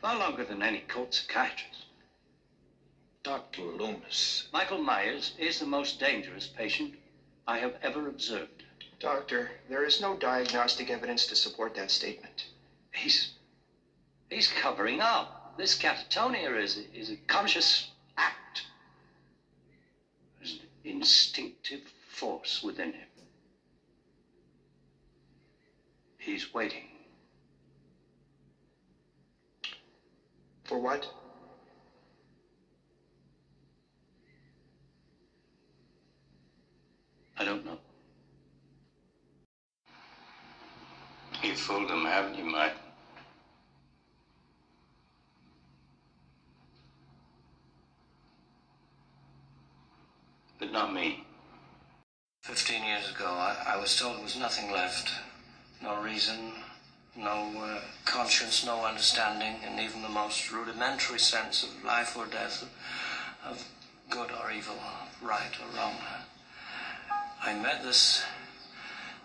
Far longer than any court psychiatrist. Dr. Loomis. Michael Myers is the most dangerous patient I have ever observed. Doctor, there is no diagnostic evidence to support that statement. He's. he's covering up. This catatonia is, is a conscious act. There's an instinctive force within him. He's waiting. For what? I don't know. You fooled them, haven't you, Mike? But not me. Fifteen years ago, I, I was told there was nothing left. No reason, no uh, conscience, no understanding, and even the most rudimentary sense of life or death, of, good or evil, right or wrong. I met this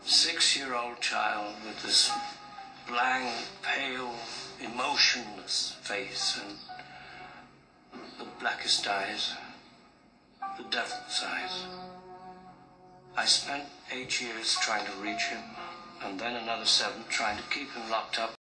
six year old child with this blank, pale, emotionless face and the blackest eyes, the devil's eyes. I spent eight years trying to reach him, another seven trying to keep him locked up